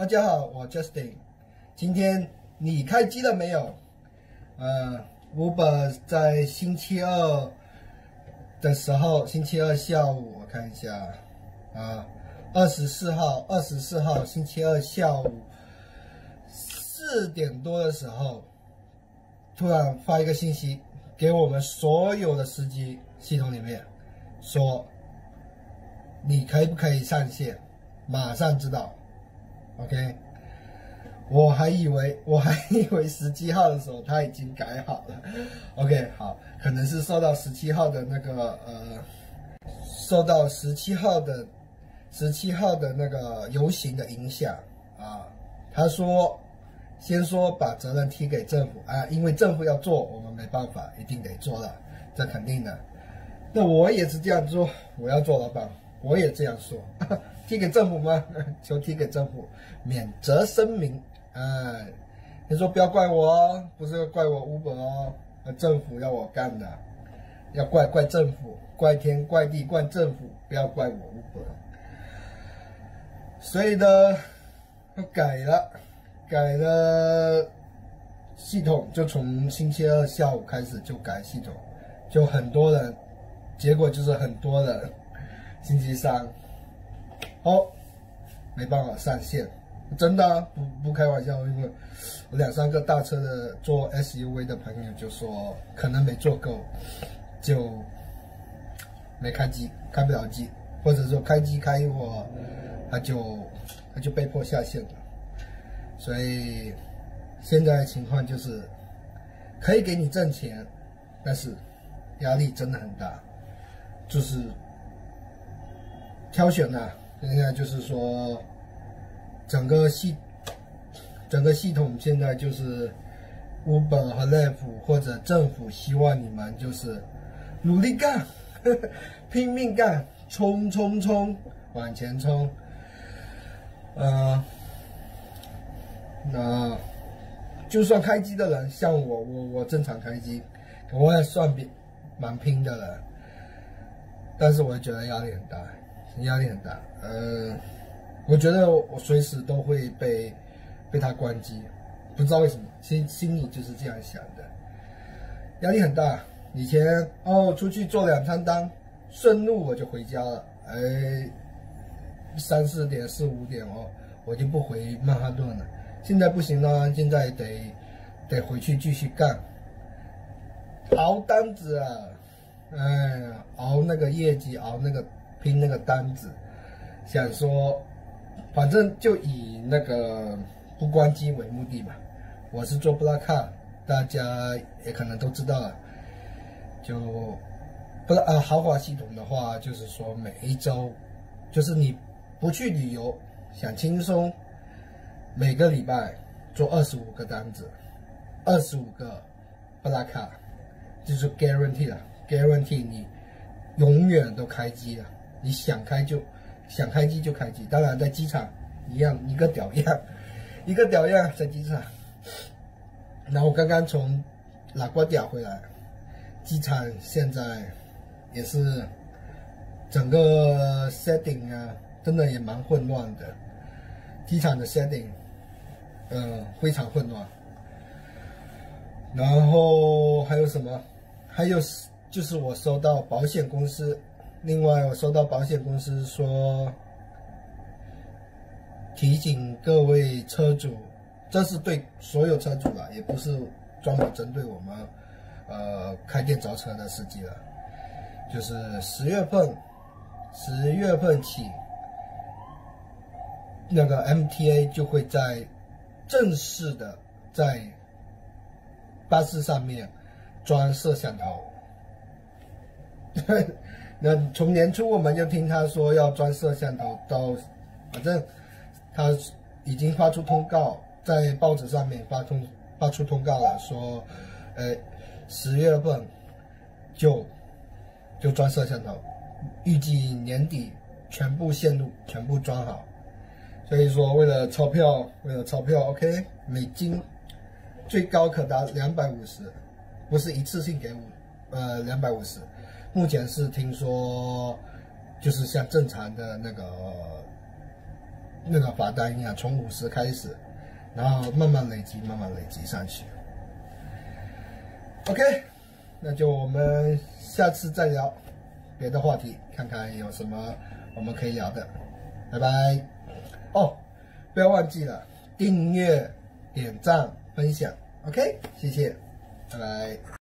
大家好，我 Justin。今天你开机了没有？呃，Uber 在星期二的时候，星期二下午我看一下啊，二十四号，二十四号星期二下午四点多的时候，突然发一个信息给我们所有的司机系统里面，说你可不可以上线？马上知道。OK，我还以为 我还以为十七号的时候他已经改好了。OK，好，可能是受到十七号的那个呃，受到十七号的十七号的那个游行的影响啊。他说，先说把责任踢给政府啊，因为政府要做，我们没办法，一定得做了，这肯定的。那我也是这样做，我要做老板，我也这样说。踢给政府吗？求踢给政府，免责声明。哎，你说不要怪我哦，不是怪我 Uber 哦，政府要我干的，要怪怪政府，怪天怪地怪政府，不要怪我无本。所以呢，改了，改了系统，就从星期二下午开始就改系统，就很多人，结果就是很多人星期三。哦，没办法上线，真的不不开玩笑，因为我两三个大车的做 SUV 的朋友就说可能没做够，就没开机，开不了机，或者说开机开一会儿，他就他就被迫下线了。所以现在的情况就是可以给你挣钱，但是压力真的很大，就是挑选呐。现在就是说，整个系整个系统现在就是 Uber 和 l i f e 或者政府希望你们就是努力干，拼命干，冲冲冲，往前冲。呃，那就算开机的人，像我，我我正常开机，我也算比蛮拼的了，但是我觉得压力很大。压力很大，呃，我觉得我随时都会被被他关机，不知道为什么，心心里就是这样想的，压力很大。以前哦，出去做两餐单，顺路我就回家了，哎，三四点、四五点哦，我就不回曼哈顿了。现在不行了，现在得得回去继续干，熬单子啊，哎，熬那个业绩，熬那个。拼那个单子，想说，反正就以那个不关机为目的嘛。我是做布拉卡，大家也可能都知道了。就不拉啊豪华系统的话，就是说每一周，就是你不去旅游，想轻松，每个礼拜做二十五个单子，二十五个布拉卡，就是 guarantee 了，guarantee 你永远都开机了。你想开就想开机就开机，当然在机场一样一个屌样，一个屌样在机场。然后刚刚从拉瓜迪亚回来，机场现在也是整个 setting 啊，真的也蛮混乱的。机场的 setting，嗯，非常混乱。然后还有什么？还有就是我收到保险公司。另外，我收到保险公司说提醒各位车主，这是对所有车主了，也不是专门针对我们呃开店招车的司机了。就是十月份，十月份起，那个 MTA 就会在正式的在巴士上面装摄像头。那从年初我们就听他说要装摄像头，到反正他已经发出通告，在报纸上面发通发出通告了，说，呃，十月份就就装摄像头，预计年底全部线路全部装好。所以说为了钞票，为了钞票，OK，美金最高可达两百五十，不是一次性给五，呃，两百五十。目前是听说，就是像正常的那个那个罚单一样，从五十开始，然后慢慢累积，慢慢累积上去。OK，那就我们下次再聊别的话题，看看有什么我们可以聊的。拜拜。哦，不要忘记了订阅、点赞、分享。OK，谢谢，拜拜。